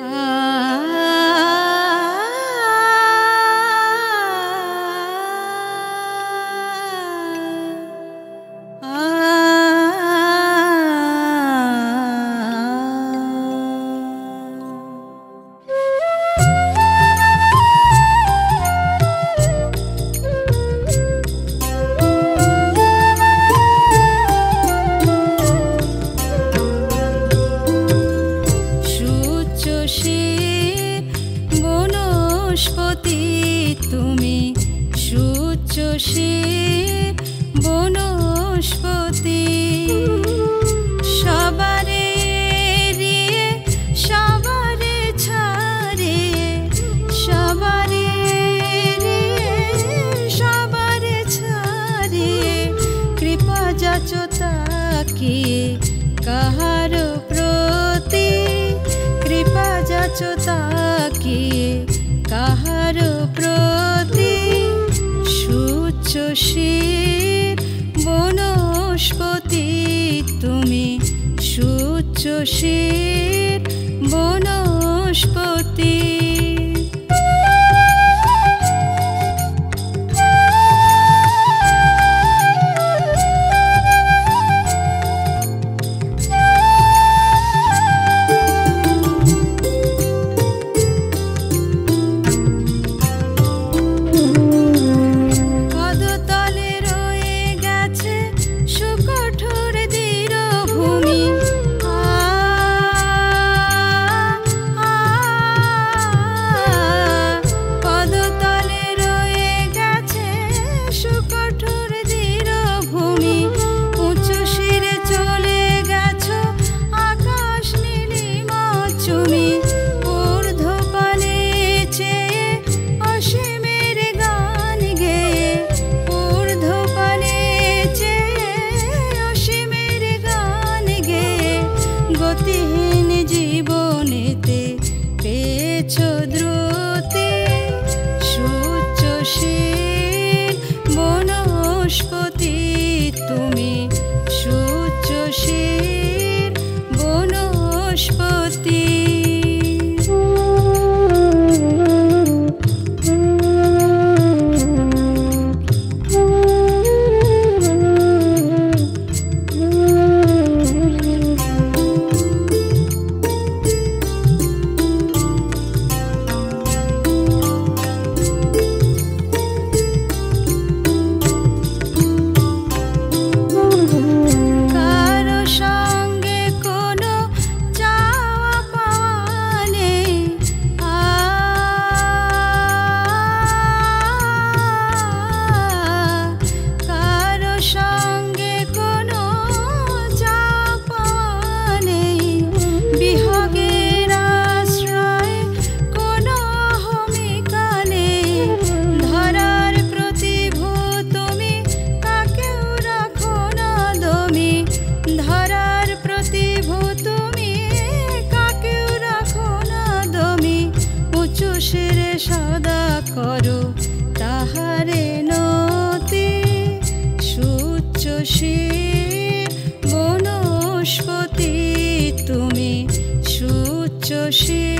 uh. তুমি সূচ্য বনস্পতি। সবারে সবারে সবারে কৃপা কাহার প্রতি। কৃপা যাচতা কি শীত বনস্পতি তুমি সুচ্চ শীত বনস্পতি। করো তাহারে নতে সূচ্য বনস্পতি তুমি সূচ্য সে